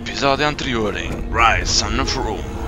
episódio anterior em Rise Son of Rome.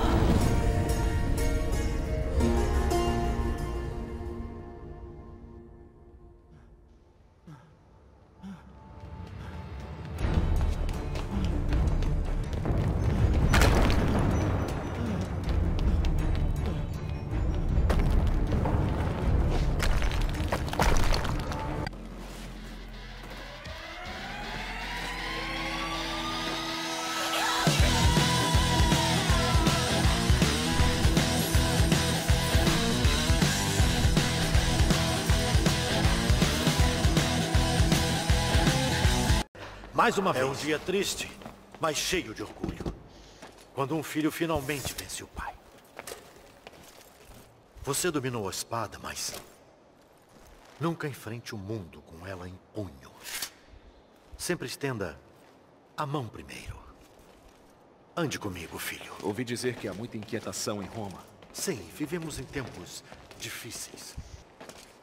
Mais uma É vez. um dia triste, mas cheio de orgulho. Quando um filho finalmente vence o pai. Você dominou a espada, mas nunca enfrente o mundo com ela em punho. Sempre estenda a mão primeiro. Ande comigo, filho. Ouvi dizer que há muita inquietação em Roma. Sim, vivemos em tempos difíceis.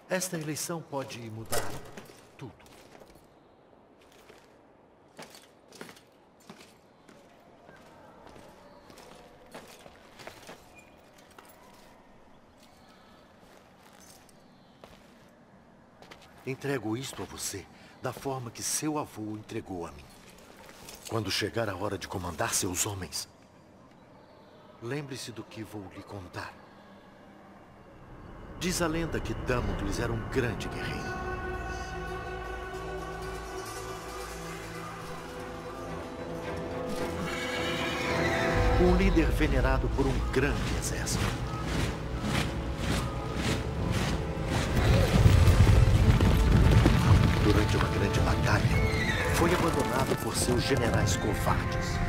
Esta eleição pode mudar tudo. Entrego isto a você da forma que seu avô entregou a mim. Quando chegar a hora de comandar seus homens, lembre-se do que vou lhe contar. Diz a lenda que Damocles era um grande guerreiro. Um líder venerado por um grande exército. Durante uma grande batalha, foi abandonado por seus generais covardes.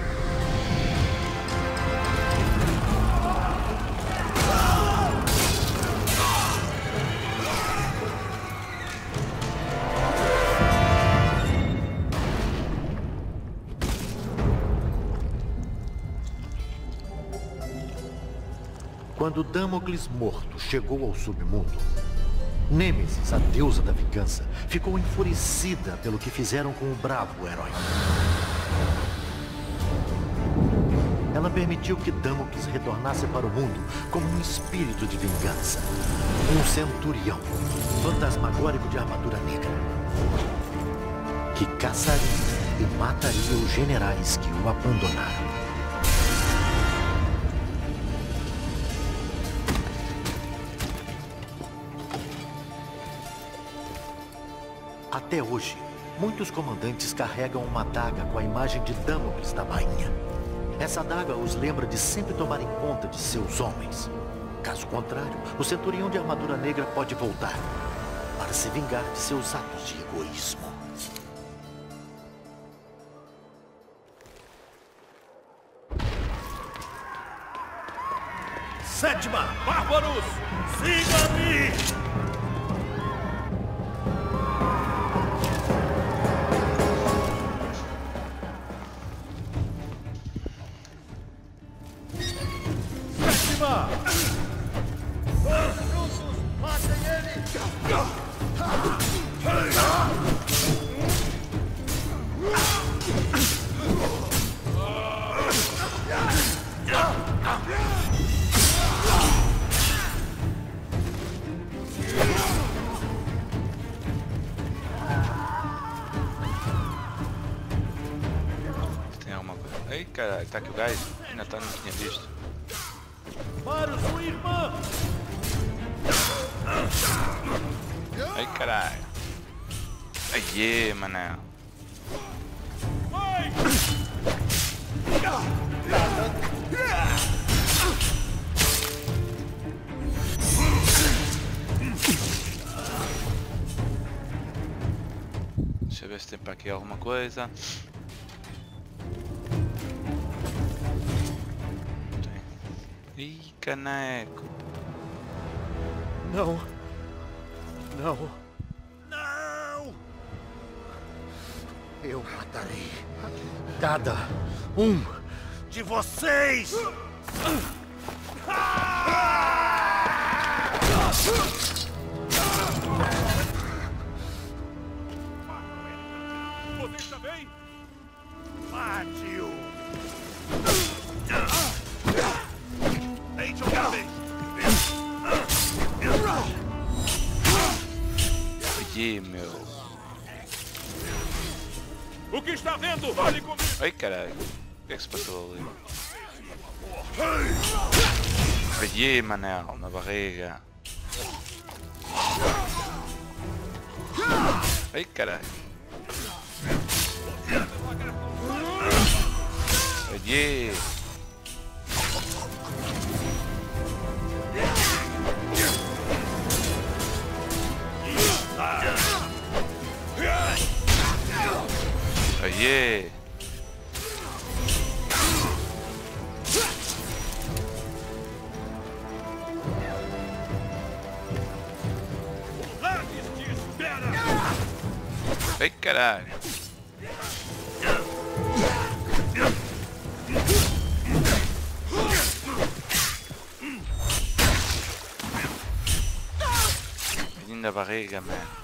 Quando Damocles morto chegou ao submundo, Nêmesis, a deusa da vingança, ficou enfurecida pelo que fizeram com o bravo herói. Ela permitiu que Damocles retornasse para o mundo como um espírito de vingança. Um centurião, fantasmagórico de armadura negra, que caçaria e mataria os generais que o abandonaram. Até hoje, muitos comandantes carregam uma adaga com a imagem de Damocles da bainha. Essa adaga os lembra de sempre tomarem conta de seus homens. Caso contrário, o centurião de armadura negra pode voltar para se vingar de seus atos de egoísmo. Sétima, bárbaros! Siga-me! Ei, caralho, tá aqui o gás? Ainda tá, não tinha visto. Para sua irmã! Ai, caralho. Aie, mané. Deixa eu ver se tem para aqui alguma coisa. Caneco. Não. Não. Não! Eu matarei cada um De vocês! Vocês também? Vendo? Fale comigo! Ai, caralho. O que é que se passou ali? Aí, Manel, na barriga. Ai, caralho. Aí. Aí. Largues te espera! Ai, caralho. Menino da barriga, man.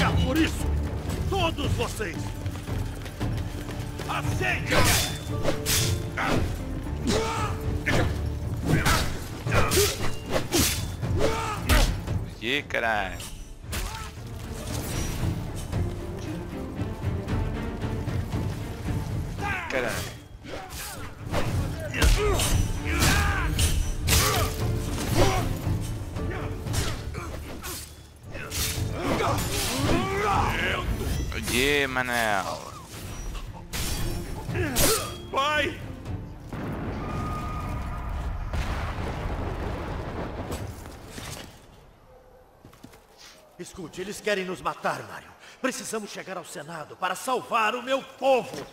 Pagar por isso! Todos vocês! Aceite! Ih, caralho. Caralho. Ih, Manel. Pai! Escute, eles querem nos matar, Mário. Precisamos chegar ao Senado para salvar o meu povo.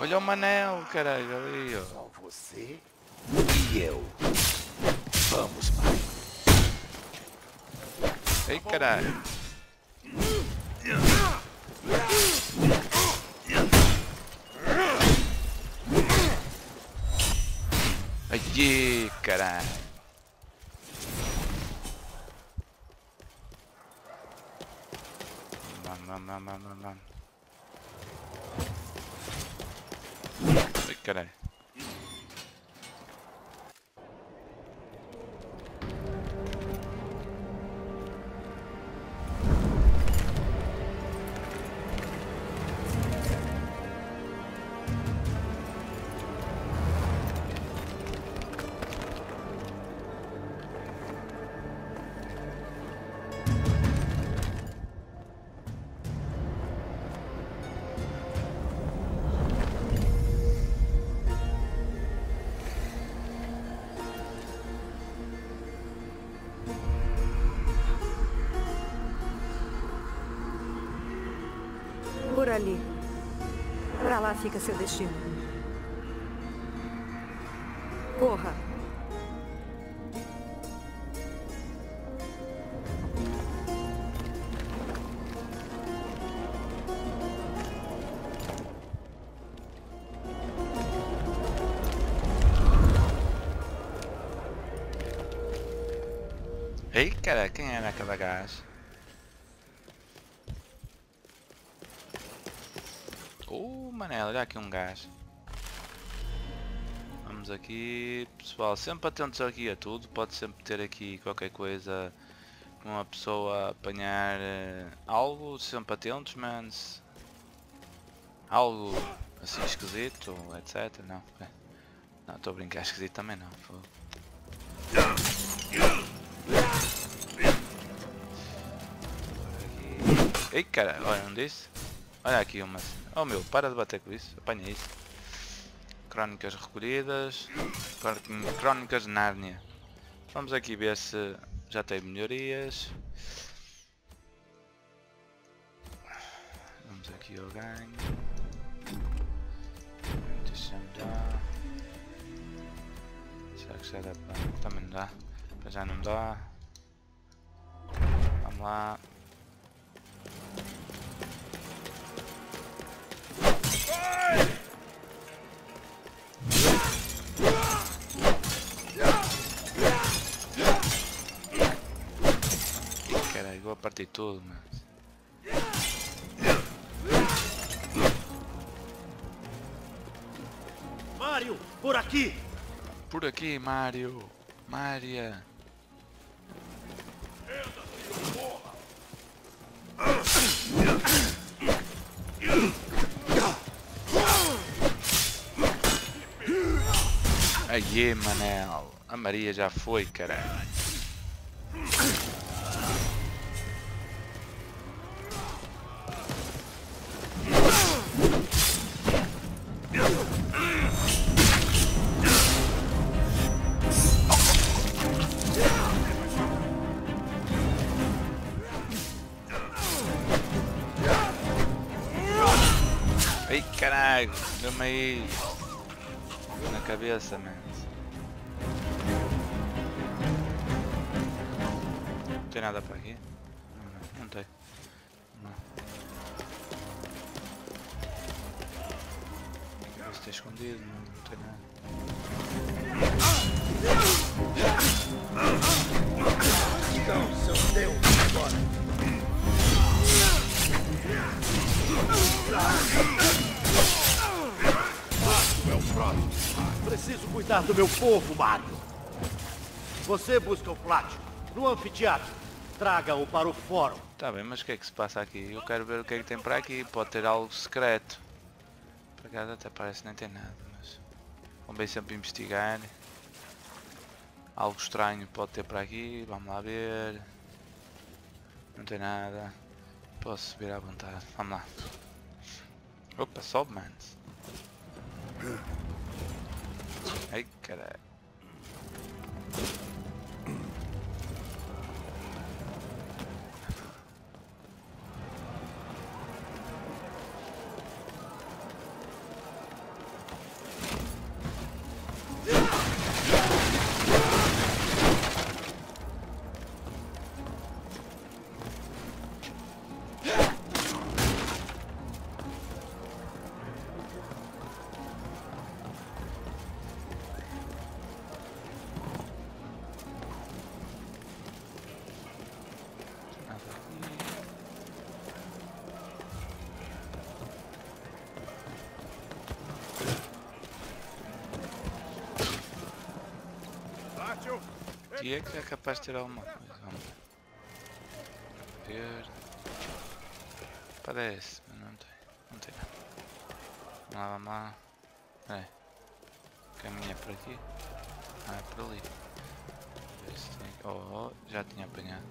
Olha o Manel, caralho, ali, ó. Só você e eu. Vamos, pai. Ei, caralho. Aí, caralho. Por ali. Pra lá fica seu destino. Corra. Ei, cara, quem era aquela gaja? Manela, olha aqui um gajo. Vamos aqui, pessoal, sempre atentos aqui a tudo, pode sempre ter aqui qualquer coisa, uma pessoa apanhar eh, algo, sempre atentos, mas algo assim esquisito, etc. Não, é. não estou a brincar, esquisito também não. fogo. Ei cara, olha, não disse? Olha aqui uma. Oh meu, para de bater com isso, apanha isso. Crónicas recolhidas. Cróni- Crónicas de Nárnia. Vamos aqui ver se já tem melhorias. Vamos aqui ao ganho. Deixa-me dar. Será que já dá para. Também não dá. Já não dá. Vamos lá. Ih, Caralho, vou partir tudo, mano. Mário, por aqui! Por aqui, Mario. Maria. Aí, Manel. A Maria já foi, caralho. Ai caralho, deu-me aí na cabeça, man. Tem nada para aqui? Não, não, tem. Não. Esse está escondido, não, não tem nada. Então, seu Deus, agora! é o próximo. Preciso cuidar do meu povo, Mário. Você busca o Plático no anfiteatro. Traga-o para o fórum. Tá bem, mas o que é que se passa aqui? Eu quero ver o que é que tem para aqui. Pode ter algo secreto. Por acaso até parece que nem tem nada, mas... Vamos sempre investigar. Algo estranho pode ter para aqui. Vamos lá ver. Não tem nada. Posso subir à vontade. Vamos lá. Opa, sobe, manos. Ai, caralho. Aqui é que é capaz de ter alguma coisa. Vamos ver. Parece, mas não tem. Não tem nada. Vamos lá, vamos lá. É. Caminha por aqui. Ah, é por ali. Tem- Oh, oh, já tinha apanhado.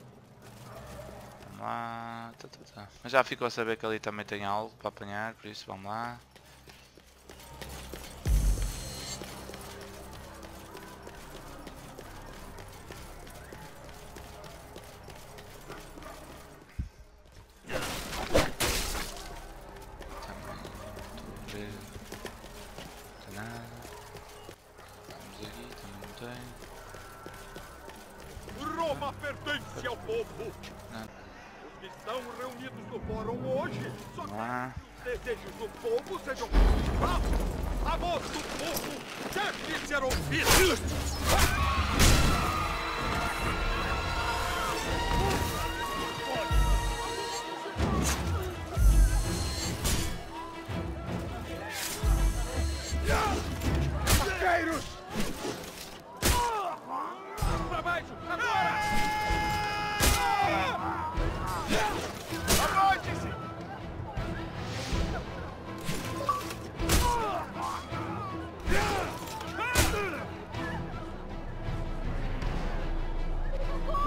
Vamos lá. Tá, tá, tá. Mas já ficou a saber que ali também tem algo para apanhar, por isso vamos lá. Vaqueiros! Pra baixo, agora! Anoite-se!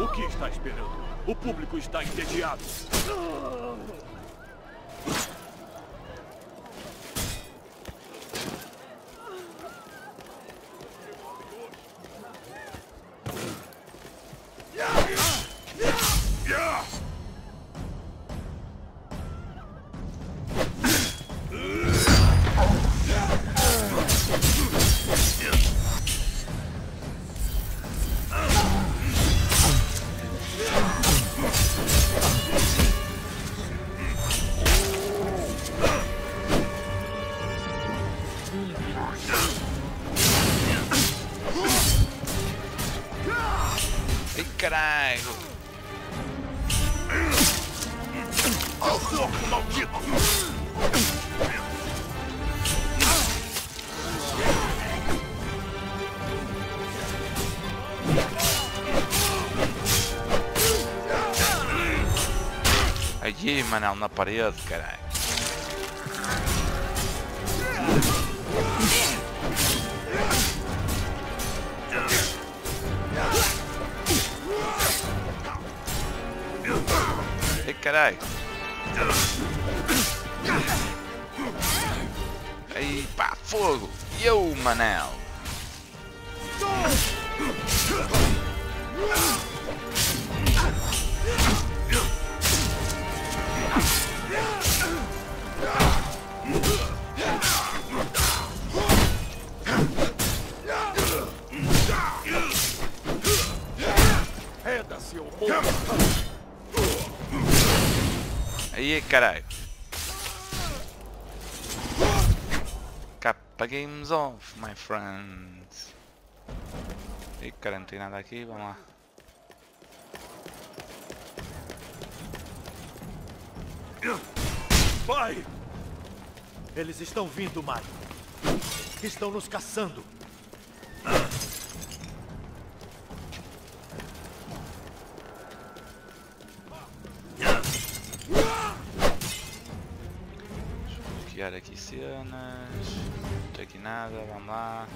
O que está esperando? O público está entediado. Aí, Manel, na parede, caralho. Ei, caralho. Aí, pá, fogo. E eu, Manel. Caralho. Capa Games Off, my friends. Ih, cara, não tem nada aqui, vamos lá. Vai! Eles estão vindo, Mario. Estão nos caçando. Bloquear aqui cenas. Não tem aqui nada, vamos lá.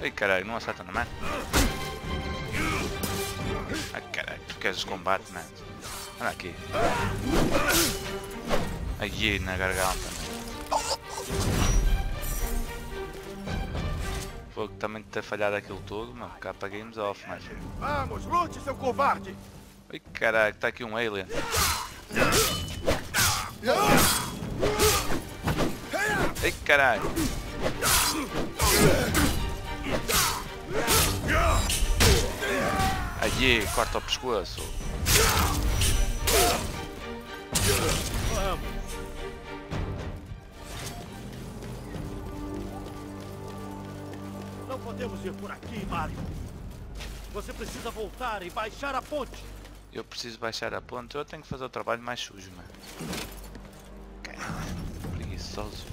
Ei caralho, não acerta na mão. Ai caralho, tu queres combate, mano? Olha aqui. Aí na garganta. Também ter falhado aquilo tudo, mano. Capa games off, mas. Vamos, lute, seu covarde! Ai caralho, está aqui um alien. Ai caralho. Aí, corta o pescoço. Podemos ir por aqui, Mario. Você precisa voltar e baixar a ponte. Eu preciso baixar a ponte, eu tenho que fazer o trabalho mais sujo, mano. Preguiçoso.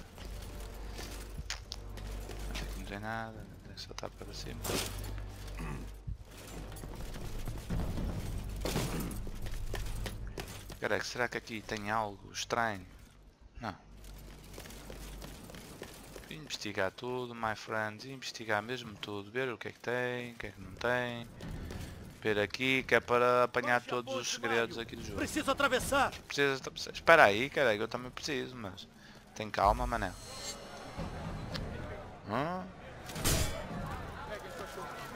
Não tem nada, que saltar para cima. Caraca, será que aqui tem algo estranho? Não. Investigar tudo, my friends, investigar mesmo tudo, ver o que é que tem, o que é que não tem. Ver aqui, que é para apanhar todos os segredos aqui do jogo. Preciso atravessar. Precisa, espera aí, caralho, eu também preciso, mas tem calma, mané. Hã?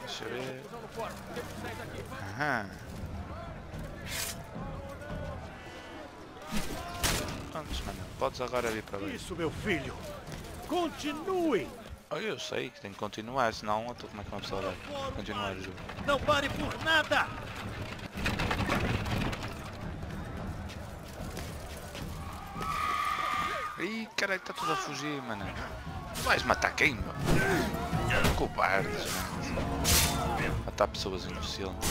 Deixa eu ver. Aham. Vamos, mané. Podes agora vir para baixo. Isso, meu filho. Continue. Oh, eu sei que tem que continuar, senão eu tô como é que uma pessoa vai continuar o jogo. Não pare por nada. Ih, caralho, está tudo a fugir, mano. Tu vais matar quem, meu? Cobardes, mano. Matar pessoas inocentes.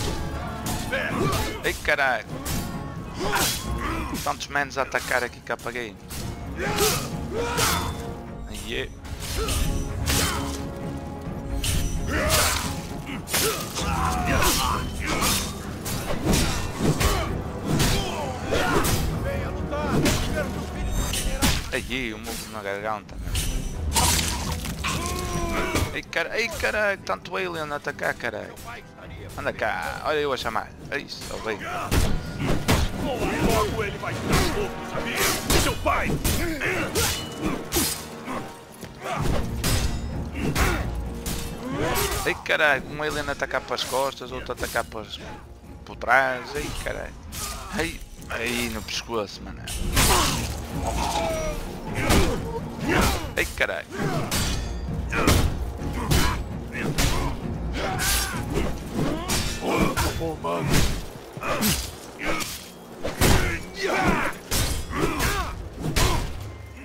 Ei, caralho. Tantos menos a atacar aqui que apaguei. General Aí, um move na garganta. Ei, cara, ei, caralho, tanto alien atacar, caralho. Anda cá, olha eu a chamar. É isso, vem. Logo ele vai sabia? Seu pai! Ei, caralho, um alien a atacar para as costas, outro atacar para as- por trás. Ei, caralho. Ei, aí no pescoço, mano. Ei, caralho.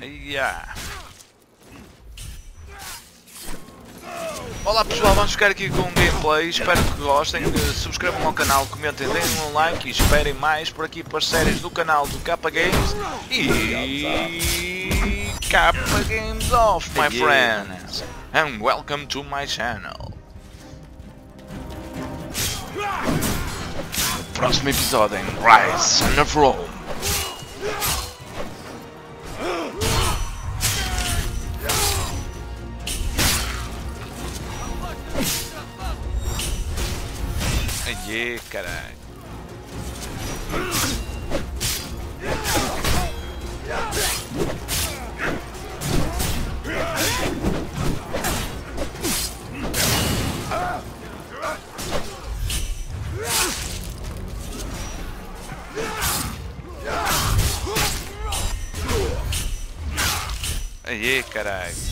Ei, ah. Olá pessoal, vamos ficar aqui com um gameplay, espero que gostem, subscrevam ao canal, comentem, deem um like e esperem mais por aqui para as séries do canal do Kappa Games e Kappa Games Off, my friends, and welcome to my channel. Próximo episódio em Rise, Son of Rome. Aê, caralho. Aê, caralho.